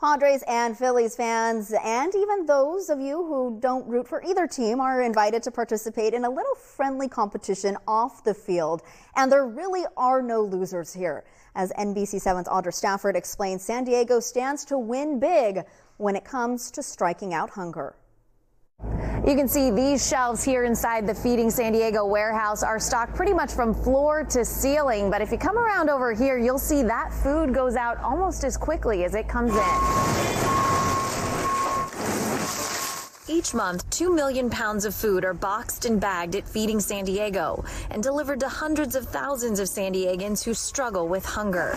Padres and Phillies fans, and even those of you who don't root for either team, are invited to participate in a little friendly competition off the field. And there really are no losers here. As NBC7's Audra Stafford explains, San Diego stands to win big when it comes to striking out hunger. You can see these shelves here inside the Feeding San Diego warehouse are stocked pretty much from floor to ceiling. But if you come around over here, you'll see that food goes out almost as quickly as it comes in. Each month, 2 million pounds of food are boxed and bagged at Feeding San Diego and delivered to hundreds of thousands of San Diegans who struggle with hunger.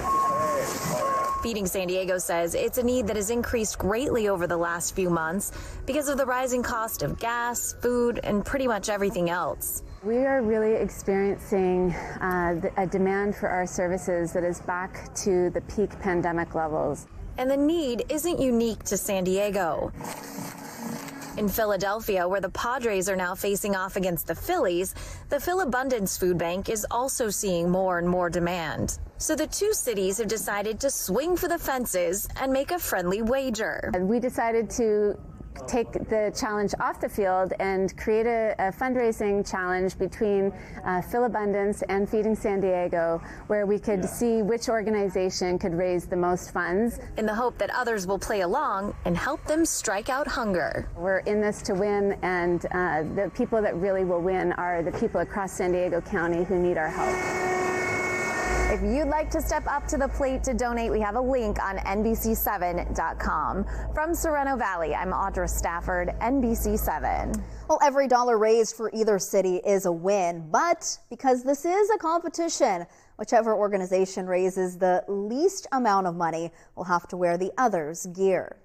Feeding San Diego says it's a need that has increased greatly over the last few months because of the rising cost of gas, food, and pretty much everything else. We are really experiencing uh, a demand for our services that is back to the peak pandemic levels. And the need isn't unique to San Diego. In Philadelphia, where the Padres are now facing off against the Phillies, the Philabundance Food Bank is also seeing more and more demand. So the two cities have decided to swing for the fences and make a friendly wager. We decided to take the challenge off the field and create a, a fundraising challenge between uh, Philabundance and Feeding San Diego, where we could see which organization could raise the most funds. In the hope that others will play along and help them strike out hunger. We're in this to win, and uh, the people that really will win are the people across San Diego County who need our help. If you'd like to step up to the plate to donate, we have a link on NBC7.com. From Sorrento Valley, I'm Audra Stafford, NBC7. Well, every dollar raised for either city is a win, but because this is a competition, whichever organization raises the least amount of money will have to wear the other's gear.